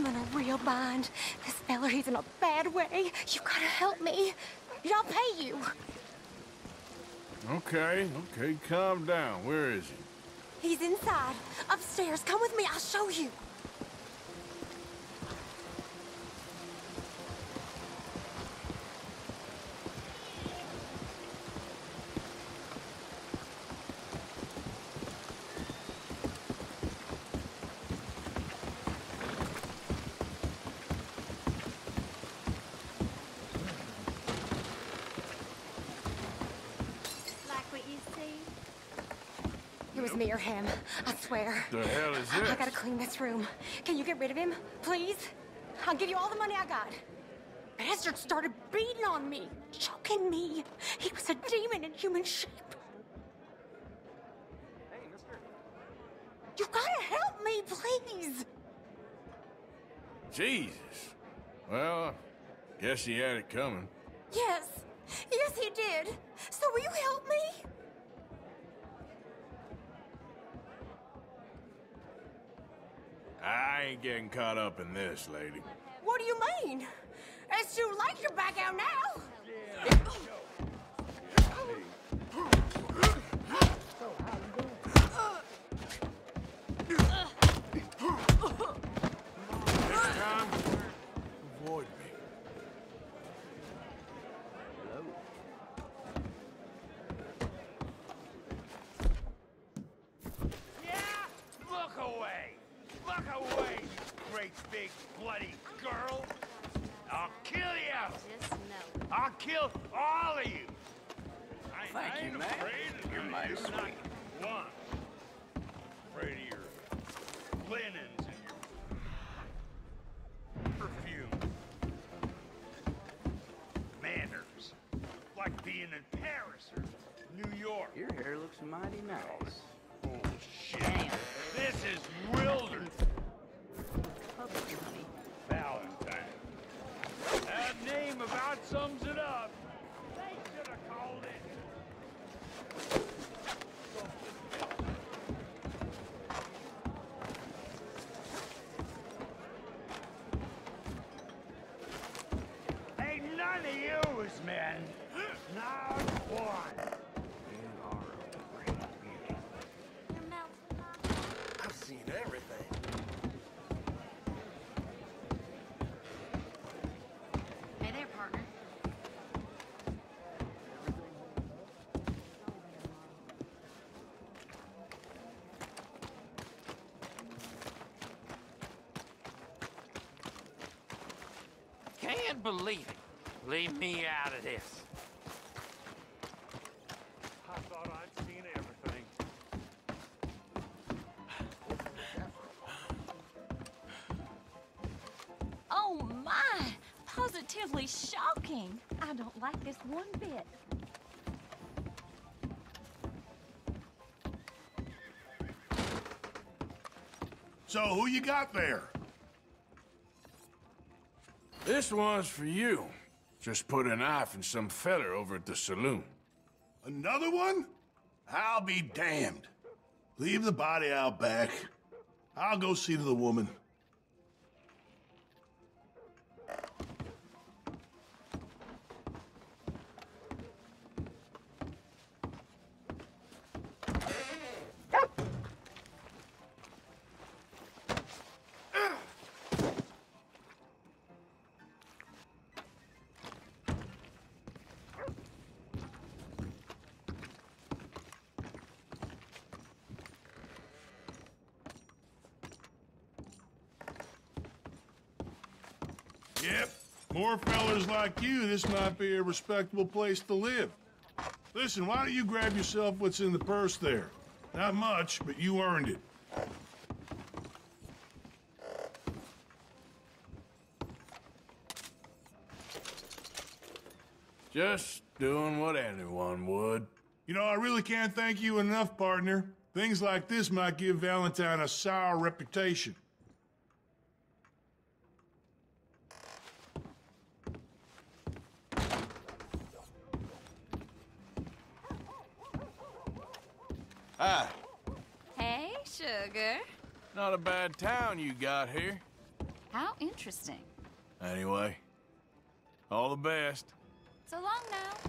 I'm in a real bind. This fella, he's in a bad way. You gotta help me. I'll pay you. Okay, okay, calm down. Where is he? He's inside. Upstairs. Come with me. I'll show you. Like what you see? It was me or him. I swear. The hell is I gotta clean this room. Can you get rid of him, please? I'll give you all the money I got. Bastard started beating on me, choking me. He was a demon in human shape. Hey, mister. You gotta help me, please. Jesus. Well, guess he had it coming. Yes. Yes, he did. So will you help me? I ain't getting caught up in this, lady. What do you mean? It's too late to back out now. Next oh. Great big bloody girl! I'll kill you! Just no. I'll kill all of you! I, Thank I you, ain't man. afraid of You're you, mighty not sweet. One. Afraid of your linens and your perfume. Manners. Like being in Paris or New York. Your hair looks mighty nice. Bullshit. Damn. This is sums it up. They should have called it. Ain't none of you men. Not one. Can't believe it. Leave me out of this. I thought I'd seen everything. Oh my! Positively shocking! I don't like this one bit. So who you got there? This one's for you. Just put a knife in some feller over at the saloon. Another one? I'll be damned. Leave the body out back. I'll go see to the woman. Yep. More fellers like you, this might be a respectable place to live. Listen, why don't you grab yourself what's in the purse there? Not much, but you earned it. Just doing what anyone would. You know, I really can't thank you enough, partner. Things like this might give Valentine a sour reputation. Ah, Hey, sugar. not a bad town you got here. How interesting. Anyway, all the best. So long now.